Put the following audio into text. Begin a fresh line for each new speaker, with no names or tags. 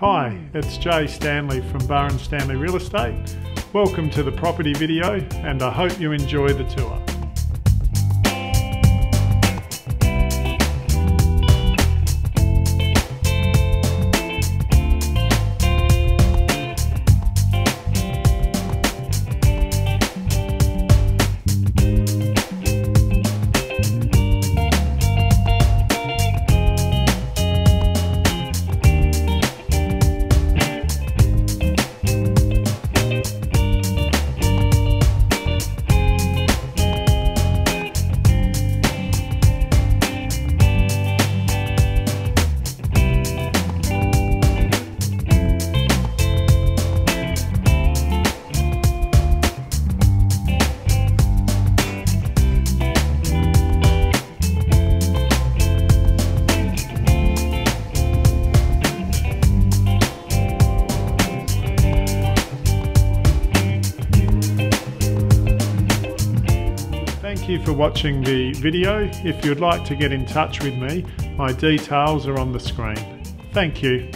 Hi, it's Jay Standley from Barr and Standley Real Estate. Welcome to the property video and I hope you enjoy the tour. Thank you for watching the video. If you'd like to get in touch with me, my details are on the screen. Thank you.